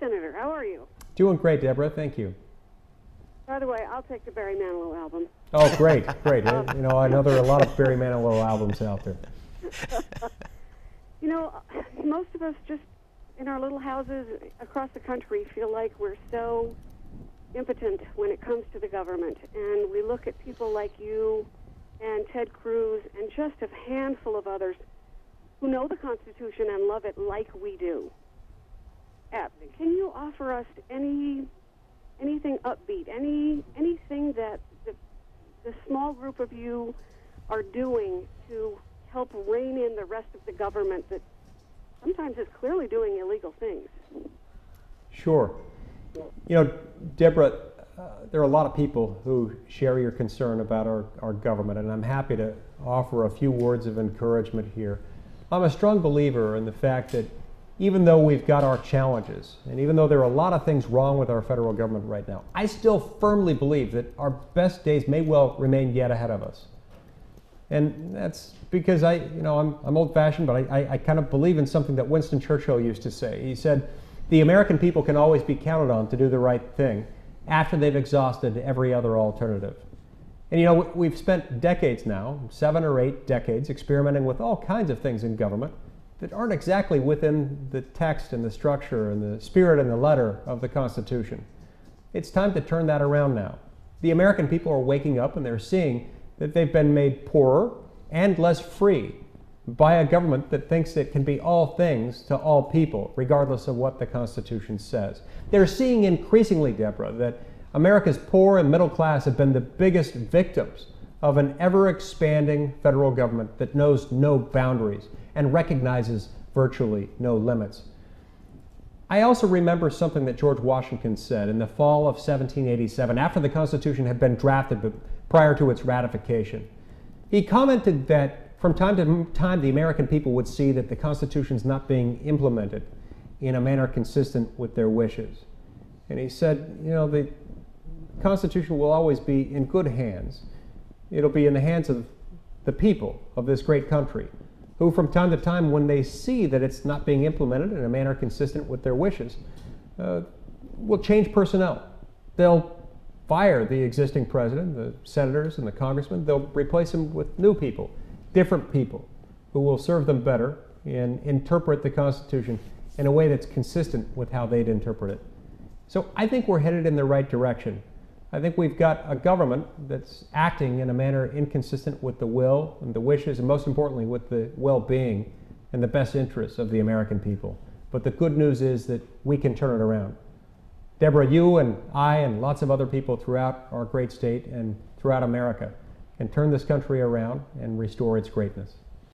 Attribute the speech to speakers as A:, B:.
A: Senator. How are you?
B: Doing great, Deborah. Thank you.
A: By the way, I'll take the Barry Manilow album.
B: Oh, great, great. you know, I know there are a lot of Barry Manilow albums out there.
A: you know, most of us just in our little houses across the country feel like we're so impotent when it comes to the government. And we look at people like you and Ted Cruz and just a handful of others who know the Constitution and love it like we do. Can you offer us any anything upbeat, any anything that the, the small group of you are doing to help rein in the rest of the government that sometimes is clearly doing illegal things?
B: Sure. You know, Deborah, uh, there are a lot of people who share your concern about our, our government, and I'm happy to offer a few words of encouragement here. I'm a strong believer in the fact that even though we've got our challenges, and even though there are a lot of things wrong with our federal government right now, I still firmly believe that our best days may well remain yet ahead of us. And that's because I, you know, I'm, I'm old fashioned, but I, I, I kind of believe in something that Winston Churchill used to say. He said, The American people can always be counted on to do the right thing after they've exhausted every other alternative. And you know, we've spent decades now, seven or eight decades, experimenting with all kinds of things in government that aren't exactly within the text and the structure and the spirit and the letter of the Constitution. It's time to turn that around now. The American people are waking up and they're seeing that they've been made poorer and less free by a government that thinks it can be all things to all people, regardless of what the Constitution says. They're seeing increasingly, Deborah, that America's poor and middle class have been the biggest victims of an ever expanding federal government that knows no boundaries and recognizes virtually no limits. I also remember something that George Washington said in the fall of 1787 after the Constitution had been drafted but prior to its ratification. He commented that from time to time the American people would see that the Constitution is not being implemented in a manner consistent with their wishes. And he said, you know, the Constitution will always be in good hands. It'll be in the hands of the people of this great country, who from time to time, when they see that it's not being implemented in a manner consistent with their wishes, uh, will change personnel. They'll fire the existing president, the senators, and the congressmen. They'll replace them with new people, different people, who will serve them better and interpret the Constitution in a way that's consistent with how they'd interpret it. So I think we're headed in the right direction. I think we've got a government that's acting in a manner inconsistent with the will and the wishes, and most importantly, with the well being and the best interests of the American people. But the good news is that we can turn it around. Deborah, you and I and lots of other people throughout our great state and throughout America can turn this country around and restore its greatness.